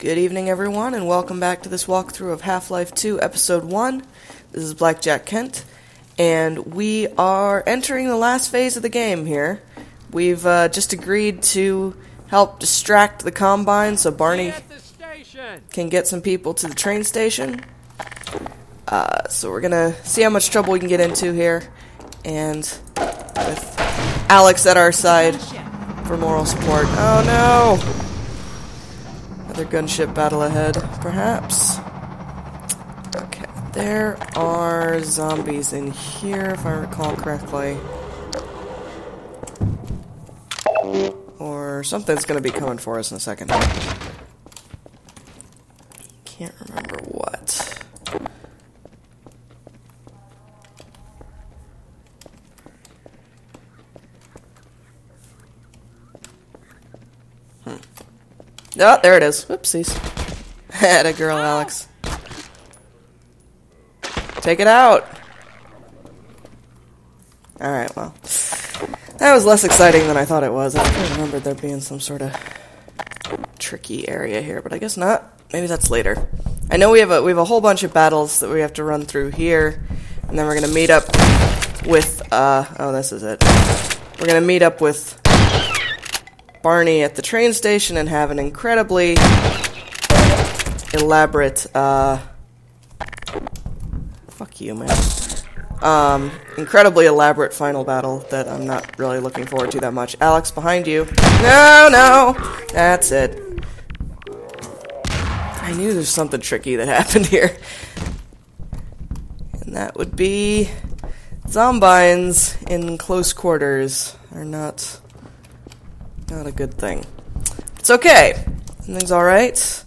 Good evening, everyone, and welcome back to this walkthrough of Half Life 2, Episode 1. This is Blackjack Kent, and we are entering the last phase of the game here. We've uh, just agreed to help distract the Combine so Barney can get some people to the train station. Uh, so we're gonna see how much trouble we can get into here, and with Alyx at our side for moral support. Oh no! Another gunship battle ahead, perhaps. Okay, there are zombies in here, if I recall correctly. Or something's gonna be coming for us in a second. Can't remember what. Oh, there it is. Whoopsies. Had a girl, Alyx. Take it out. Alright, well. That was less exciting than I thought it was. I remembered there being some sort of tricky area here, but I guess not. Maybe that's later. I know we have a we have a whole bunch of battles that we have to run through here, and then we're gonna meet up with uh oh this is it. We're gonna meet up with Barney at the train station and have an incredibly elaborate uh fuck you man um incredibly elaborate final battle that I'm not really looking forward to that much. Alyx behind you. No, no. That's it. I knew there's something tricky that happened here. And that would be Zombines in close quarters are not not a good thing. It's okay. Everything's alright.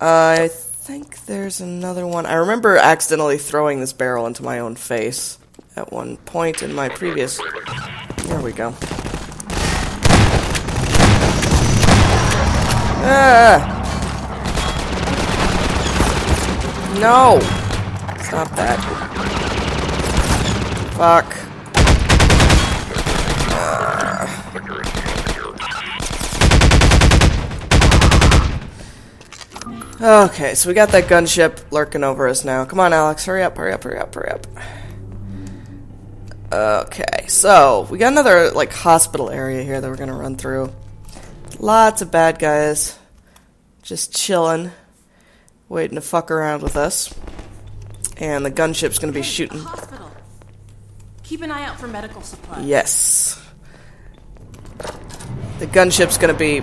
Uh, I think there's another one. I remember accidentally throwing this barrel into my own face at one point in my previous... There we go. Ah! No! Stop that. Fuck. Okay, so we got that gunship lurking over us now. Come on, Alyx. Hurry up, hurry up, hurry up, hurry up. Okay, so we got another, like, hospital area here that we're gonna run through. Lots of bad guys. Just chilling. Waiting to fuck around with us. And the gunship's gonna be Hey, shooting. Hospital. Keep an eye out for medical supplies. Yes. The gunship's gonna be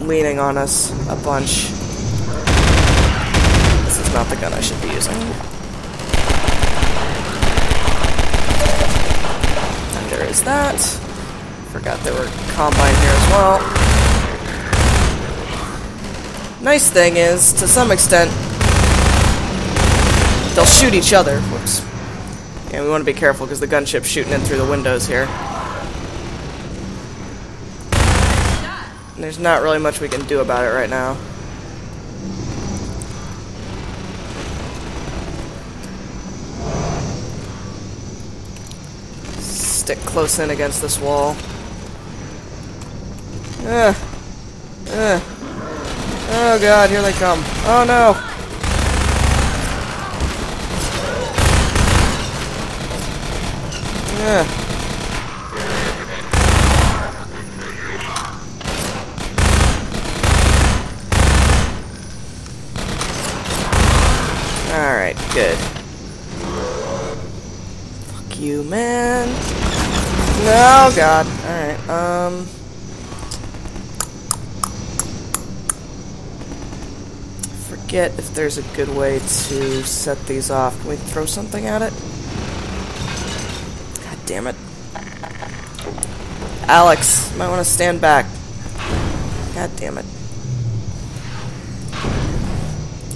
leaning on us a bunch. Not the gun I should be using. And there is that. Forgot there were combine here as well. Nice thing is, to some extent, they'll shoot each other. Whoops. Yeah, we want to be careful because the gunship's shooting in through the windows here. And there's not really much we can do about it right now. Stick close in against this wall. Ugh. Ugh. Oh god, here they come. Oh no! Eh. Ugh. Alright, good. Fuck you, man. No, God. Alright, um... Forget if there's a good way to set these off. Can we throw something at it? God damn it. Alyx, might want to stand back. God damn it.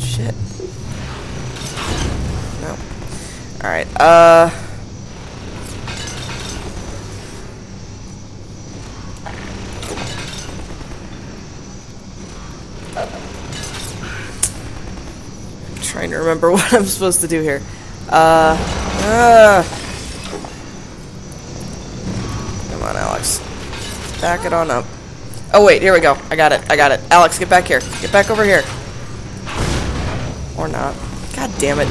Shit. No. Alright, uh... remember what I'm supposed to do here. Uh... uh come on, Alyx. Back it on up. Oh, wait, here we go. I got it. I got it. Alyx, get back here. Get back over here. Or not. God damn it.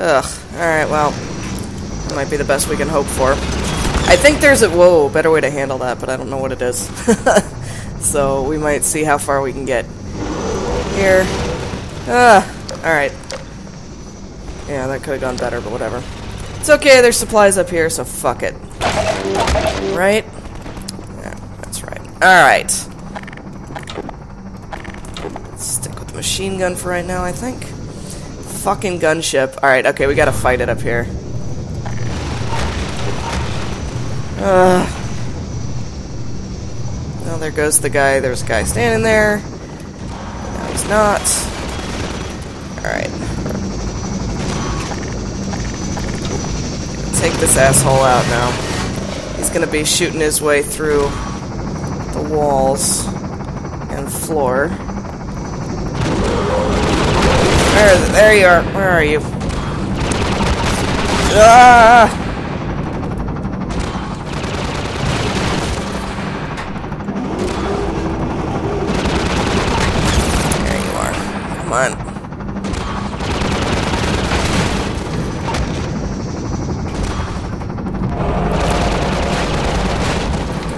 Ugh. Alright, well. That might be the best we can hope for. I think there's a- whoa, better way to handle that, but I don't know what it is. so, we might see how far we can get. Here. Ah, alright. Yeah, that could have gone better, but whatever. It's okay, there's supplies up here, so fuck it. Right? Yeah, that's right. Alright. Stick with the machine gun for right now, I think. Fucking gunship. Alright, okay, we gotta fight it up here. Ugh. There goes the guy. There's a guy standing there. No, he's not. Alright. Take this asshole out now. He's gonna be shooting his way through the walls and floor. There, there you are. Where are you? Ah! There you are. Come on.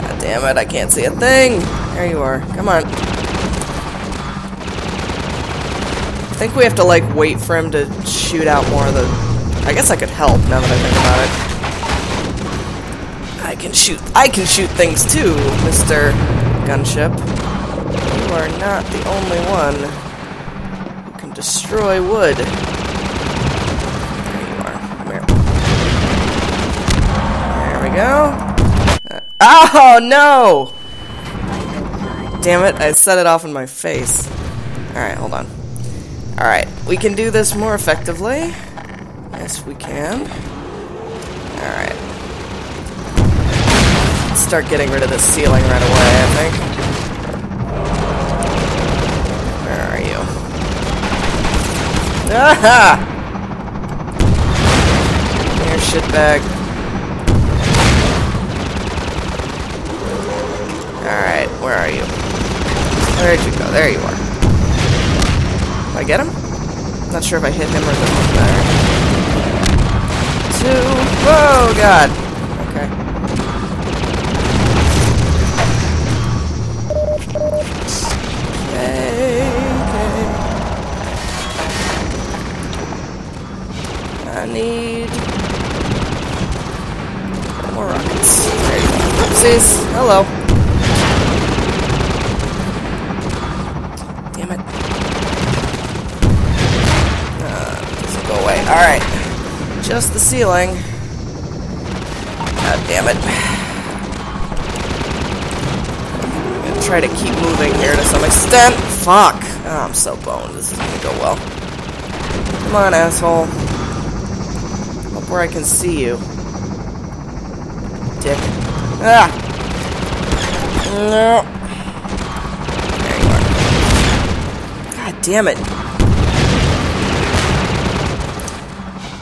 God damn it, I can't see a thing. There you are. Come on. I think we have to, like, wait for him to shoot out more of the... I guess I could help, now that I think about it. I can shoot... I can shoot things, too, Mr. Gunship. You are not the only one destroy wood. There you are. Come here. There we go. Oh, no! Damn it, I set it off in my face. Alright, hold on. Alright, we can do this more effectively. Yes, we can. Alright. Start getting rid of this ceiling right away, I think. Aha! Here, shitbag. Alright, where are you? Where'd you go? There you are. Did I get him? Not sure if I hit him or the one. Two. Whoa, God. Hello. Damn it. Uh, go away. Alright. Just the ceiling. God damn it. I'm gonna try to keep moving here to some extent. Fuck. Oh, I'm so boned. This isn't gonna go well. Come on, asshole. Up where I can see you. Dick. Ah! No. There you are. God damn it.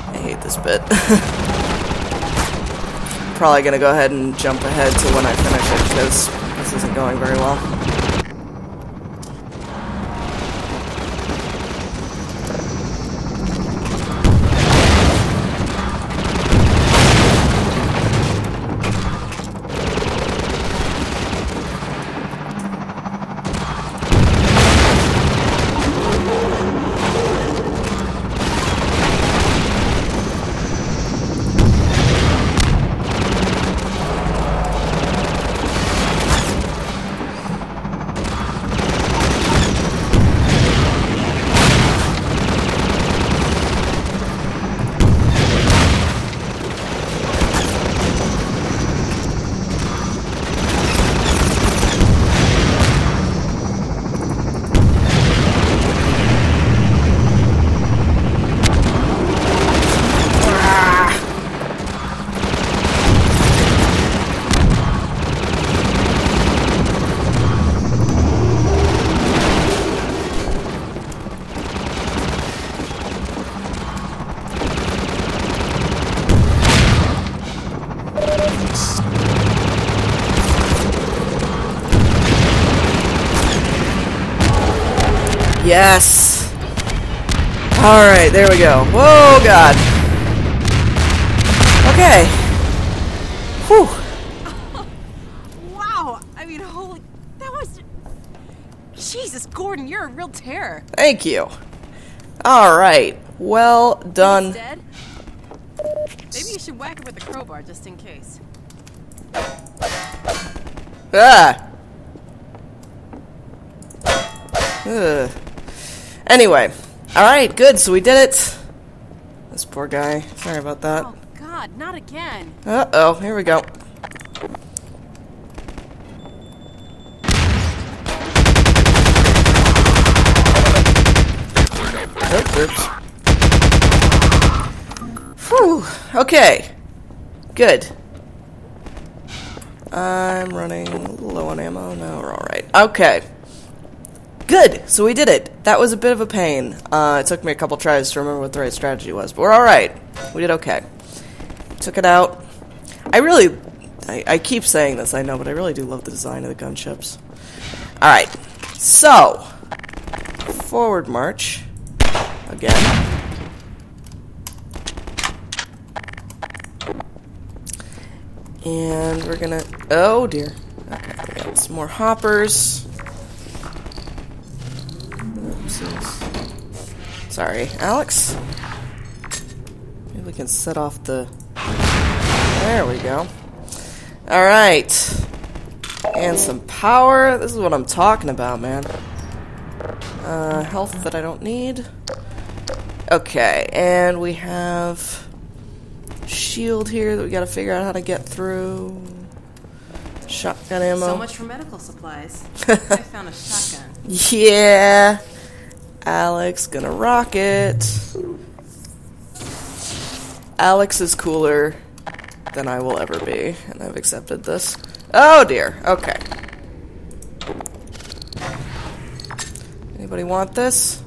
I hate this bit. Probably gonna go ahead and jump ahead to when I finish it because this isn't going very well. Yes! Alright, there we go. Whoa, God! Okay. Whew. Wow! I mean, holy. That was. Jesus, Gordon, you're a real terror. Thank you. Alright. Well done. Dead? Maybe you should whack it with a crowbar just in case. Ah! Ugh. Anyway. Alright, good, so we did it. This poor guy. Sorry about that. Oh, God, not again. Uh oh, here we go. Oops, oops. Whew. Okay. Good. I'm running low on ammo. No, we're alright. Okay. Good. So we did it. That was a bit of a pain. Uh, it took me a couple tries to remember what the right strategy was, but we're alright. We did okay. Took it out. I really, I, I keep saying this, I know, but I really do love the design of the gunships. Alright. So, forward march. Again. And we're gonna. Oh dear. Okay, we got some more hoppers. Oopsies. Sorry, Alyx. Maybe we can set off the. There we go. Alright. And some power. This is what I'm talking about, man. Uh, health that I don't need. Okay, and we have shield here that we gotta figure out how to get through. Shotgun ammo. So much for medical supplies. I found a shotgun. Yeah. Alyx gonna rock it. Alyx is cooler than I will ever be, and I've accepted this. Oh dear. Okay. Anybody want this?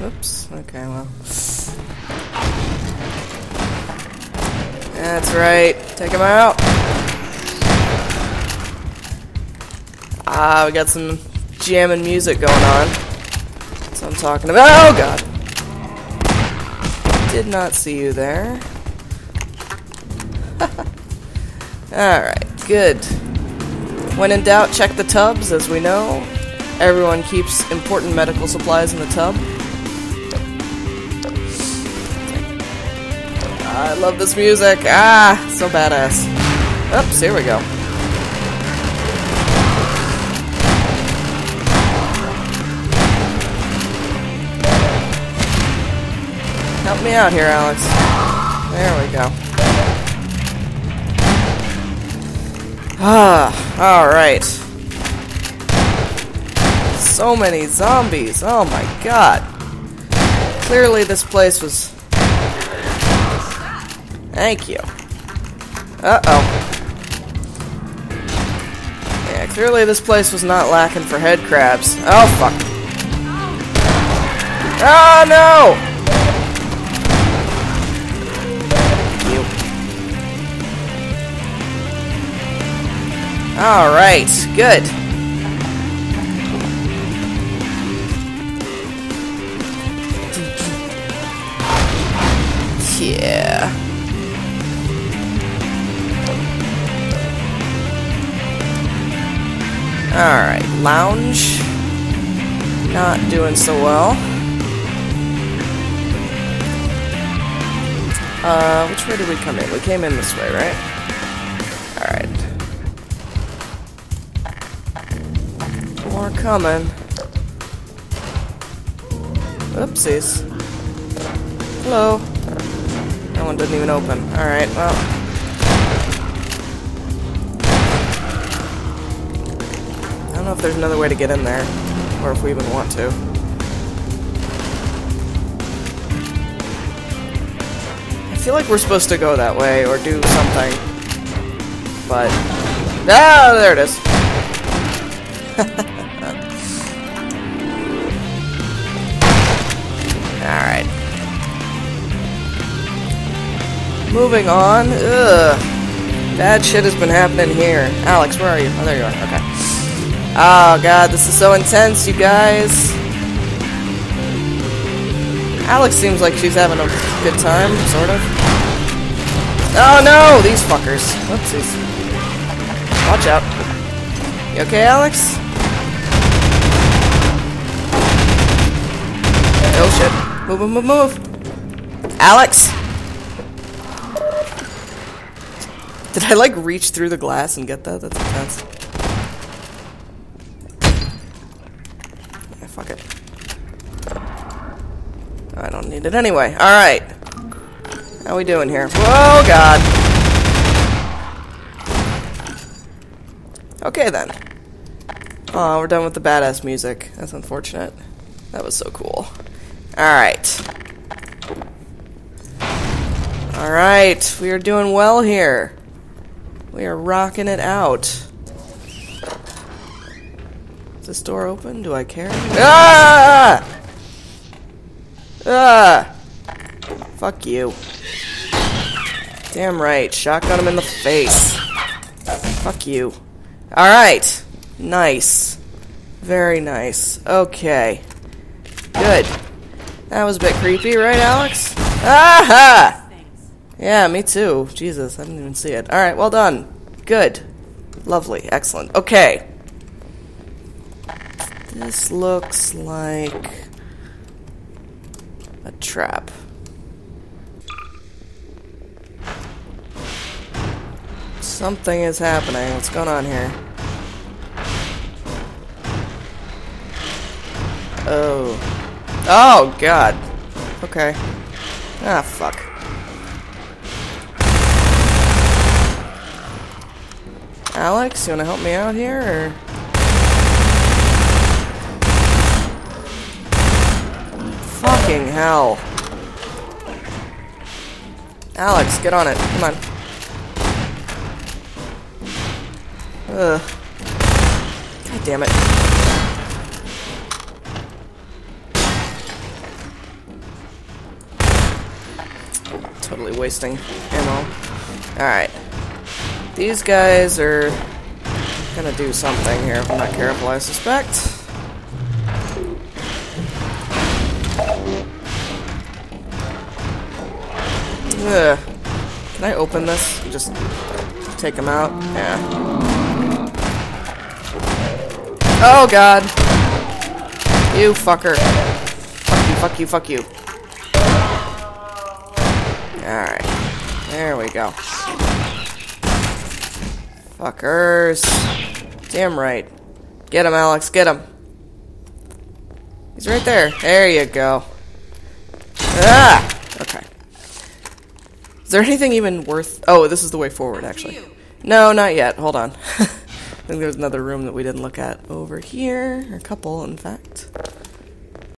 Oops. Okay, well. That's right. Take him out. Ah, we got some jamming music going on. That's what I'm talking about. Oh, God. Did not see you there. Alright, good. When in doubt, check the tubs, as we know. Everyone keeps important medical supplies in the tub. I love this music. Ah, so badass. Oops, here we go. Me out here, Alyx. There we go. Ah, alright. So many zombies. Oh my god. Clearly this place was... Thank you. Uh-oh. Yeah, clearly this place was not lacking for head crabs. Oh, fuck. Oh, no! Alright, good. Yeah. Alright, lounge. Not doing so well. Uh, which way did we come in? We came in this way, right? Coming. Oopsies. Hello. That one didn't even open. Alright, well. I don't know if there's another way to get in there, or if we even want to. I feel like we're supposed to go that way, or do something. But... Ah, there it is. Moving on. Ugh. Bad shit has been happening here. Alyx, where are you? Oh, there you are. Okay. Oh, God, this is so intense, you guys. Alyx seems like she's having a good time, sort of. Oh no, these fuckers. Whoopsies. Watch out. You okay, Alyx? Oh shit. Move, move, move, move. Alyx! Did I like reach through the glass and get that? That's intense. Yeah, fuck it. I don't need it anyway. Alright. How we doing here? Oh God. Okay, then. Oh, we're done with the badass music. That's unfortunate. That was so cool. Alright. Alright, we are doing well here. We are rocking it out. Is this door open? Do I care? Ah! Ah! Fuck you. Damn right. Shotgun him in the face. Fuck you. Alright. Nice. Very nice. Okay. Good. That was a bit creepy, right, Alyx? Aha! Yeah, me too. Jesus, I didn't even see it. Alright, well done. Good. Lovely. Excellent. Okay. This looks like a trap. Something is happening. What's going on here? Oh. Oh, God. Okay. Ah, fuck. Alyx, you wanna help me out here, or? Fucking hell. Alyx, get on it. Come on. Ugh. God damn it. Totally wasting ammo. Alright. These guys are gonna do something here if I'm not careful, I suspect. Ugh. Can I open this? Just take them out? Yeah. Oh god. You fucker. Fuck you, fuck you, fuck you. Alright. There we go. Fuckers. Damn right. Get him, Alyx. Get him. He's right there. There you go. Ah! Okay. Is there anything even worth... Oh, this is the way forward, actually. No, not yet. Hold on. I think there's another room that we didn't look at over here. A couple, in fact.